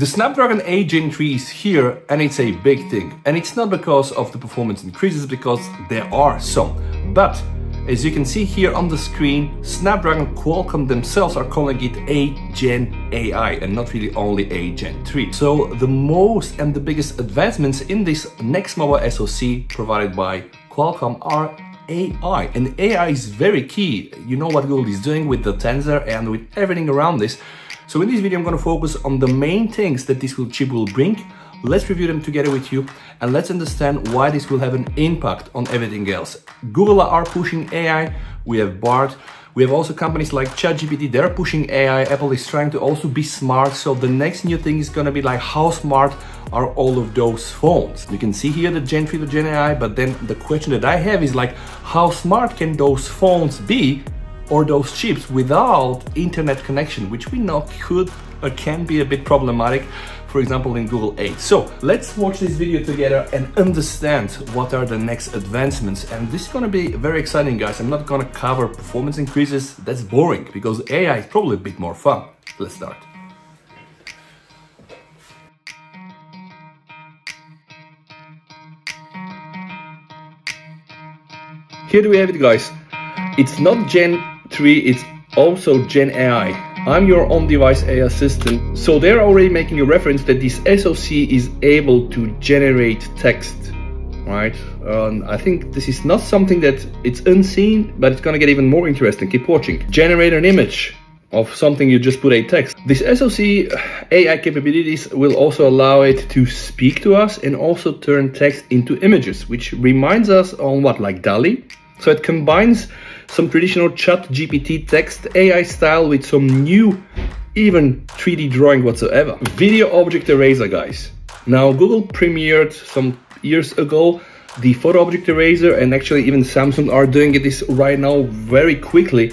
The Snapdragon 8 Gen 3 is here and it's a big thing. And it's not because of the performance increases, because there are some. But as you can see here on the screen, Snapdragon Qualcomm themselves are calling it 8 Gen AI and not really only 8 Gen 3. So the most and the biggest advancements in this next mobile SoC provided by Qualcomm are AI. And AI is very key. You know what Google is doing with the Tensor and with everything around this. So in this video, I'm going to focus on the main things that this chip will bring. Let's review them together with you and let's understand why this will have an impact on everything else. Google are pushing AI, we have Bard, we have also companies like ChatGPT, they're pushing AI. Apple is trying to also be smart. So the next new thing is gonna be like how smart are all of those phones? You can see here the Gen 3 to Gen AI, but then the question that I have is like how smart can those phones be or those chips without internet connection, which we know could or can be a bit problematic, for example, in Google 8. So let's watch this video together and understand what are the next advancements. And this is gonna be very exciting, guys. I'm not gonna cover performance increases. That's boring because AI is probably a bit more fun. Let's start. Here we have it, guys. It's not Gen 3, it's also Gen AI. I'm your on-device AI assistant. So they're already making a reference that this SoC is able to generate text, right? Um, I think this is not something that it's unseen, but it's gonna get even more interesting. Keep watching. Generate an image of something you just put a text. This SoC AI capabilities will also allow it to speak to us and also turn text into images, which reminds us on what, like DALL-E? So it combines some traditional chat GPT text AI style with some new even 3D drawing whatsoever. Video object eraser guys. Now Google premiered some years ago the photo object eraser and actually even Samsung are doing this right now very quickly.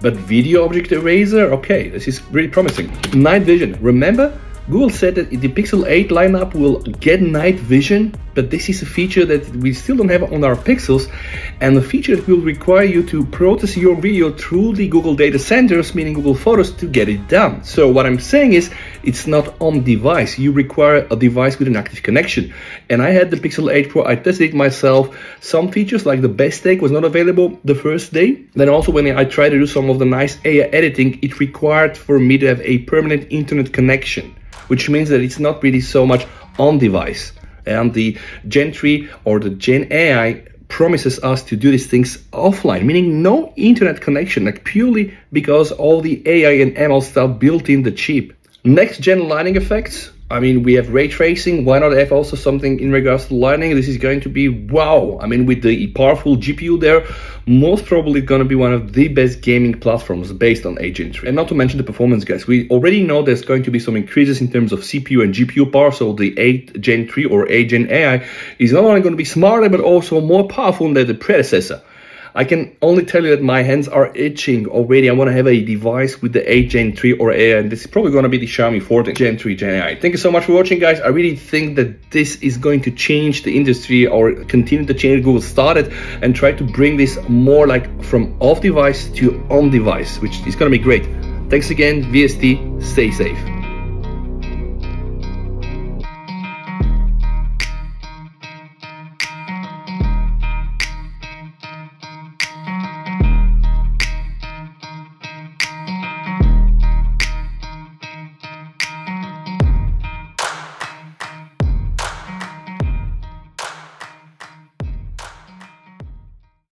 But video object eraser, okay, this is really promising. Night vision, remember Google said that the Pixel 8 lineup will get night vision, but this is a feature that we still don't have on our Pixels, and a feature that will require you to process your video through the Google data centers, meaning Google Photos, to get it done. So what I'm saying is, it's not on device. You require a device with an active connection. And I had the Pixel 8 Pro, I tested it myself. Some features like the best take was not available the first day. Then also when I tried to do some of the nice AI editing, it required for me to have a permanent internet connection which means that it's not really so much on device. And the Gen 3 or the Gen AI promises us to do these things offline, meaning no internet connection, like purely because all the AI and ML stuff built in the chip. Next gen lighting effects, I mean, we have ray tracing. Why not have also something in regards to lighting? This is going to be wow. I mean, with the powerful GPU there, most probably going to be one of the best gaming platforms based on 8 Gen 3. And not to mention the performance, guys. We already know there's going to be some increases in terms of CPU and GPU power. So the 8 Gen 3 or 8 Gen AI is not only going to be smarter, but also more powerful than the predecessor. I can only tell you that my hands are itching already. I want to have a device with the 8 Gen 3 or AI, and this is probably going to be the Xiaomi 14 Gen 3 Gen AI. Thank you so much for watching, guys. I really think that this is going to change the industry or continue to change Google started and try to bring this more like from off device to on device, which is going to be great. Thanks again, VST. Stay safe.